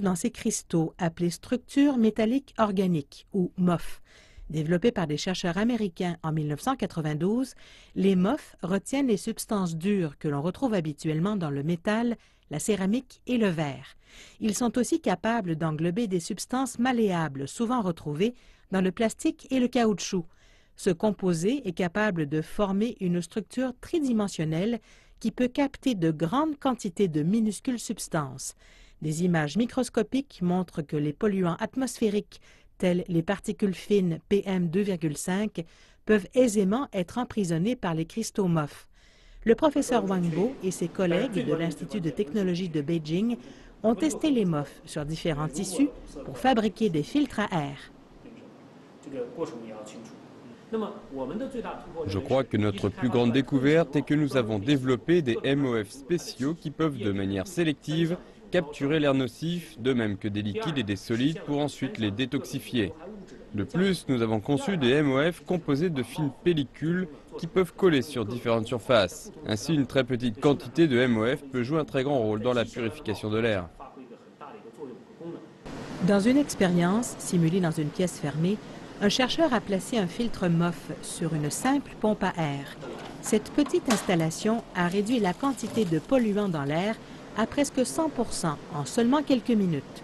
dans ces cristaux appelés structures métalliques organiques ou MOF. Développés par des chercheurs américains en 1992, les MOF retiennent les substances dures que l'on retrouve habituellement dans le métal, la céramique et le verre. Ils sont aussi capables d'englober des substances malléables souvent retrouvées dans le plastique et le caoutchouc. Ce composé est capable de former une structure tridimensionnelle qui peut capter de grandes quantités de minuscules substances. Des images microscopiques montrent que les polluants atmosphériques, tels les particules fines PM2,5, peuvent aisément être emprisonnés par les cristaux MOF. Le professeur Wang Bo et ses collègues de l'Institut de technologie de Beijing ont testé les MOF sur différents tissus pour fabriquer des filtres à air. Je crois que notre plus grande découverte est que nous avons développé des MOF spéciaux qui peuvent de manière sélective capturer l'air nocif, de même que des liquides et des solides pour ensuite les détoxifier. De plus, nous avons conçu des MOF composés de fines pellicules qui peuvent coller sur différentes surfaces. Ainsi, une très petite quantité de MOF peut jouer un très grand rôle dans la purification de l'air. Dans une expérience simulée dans une pièce fermée, un chercheur a placé un filtre MOF sur une simple pompe à air. Cette petite installation a réduit la quantité de polluants dans l'air à presque 100 en seulement quelques minutes.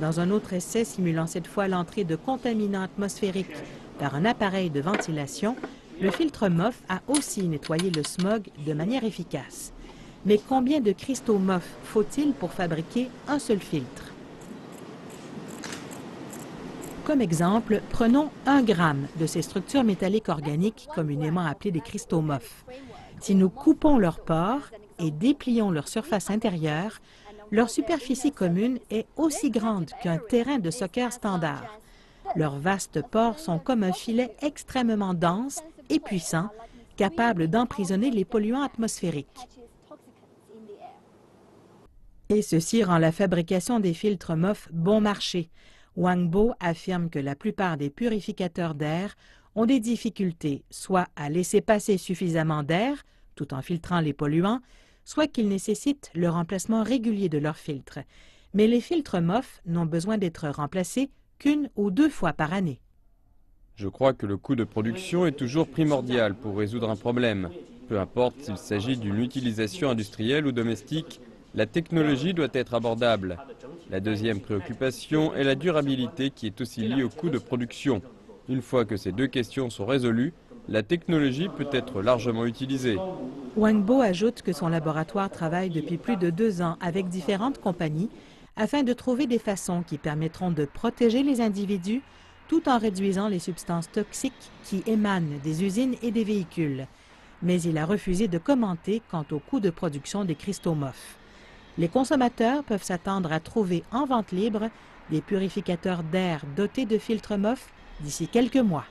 Dans un autre essai simulant cette fois l'entrée de contaminants atmosphériques par un appareil de ventilation, le filtre MOF a aussi nettoyé le smog de manière efficace. Mais combien de cristaux MOF faut-il pour fabriquer un seul filtre? Comme exemple, prenons un gramme de ces structures métalliques organiques communément appelées des cristaux MOF. Si nous coupons leurs pores et déplions leur surface intérieure, leur superficie commune est aussi grande qu'un terrain de soccer standard. Leurs vastes pores sont comme un filet extrêmement dense et puissant, capable d'emprisonner les polluants atmosphériques. Et ceci rend la fabrication des filtres MOF bon marché, Wang Bo affirme que la plupart des purificateurs d'air ont des difficultés soit à laisser passer suffisamment d'air tout en filtrant les polluants, soit qu'ils nécessitent le remplacement régulier de leurs filtres. Mais les filtres MOF n'ont besoin d'être remplacés qu'une ou deux fois par année. Je crois que le coût de production est toujours primordial pour résoudre un problème. Peu importe s'il s'agit d'une utilisation industrielle ou domestique, la technologie doit être abordable. La deuxième préoccupation est la durabilité qui est aussi liée au coût de production. Une fois que ces deux questions sont résolues, la technologie peut être largement utilisée. Wang Bo ajoute que son laboratoire travaille depuis plus de deux ans avec différentes compagnies afin de trouver des façons qui permettront de protéger les individus tout en réduisant les substances toxiques qui émanent des usines et des véhicules. Mais il a refusé de commenter quant au coût de production des cristaux MOF. Les consommateurs peuvent s'attendre à trouver en vente libre des purificateurs d'air dotés de filtres MOF d'ici quelques mois.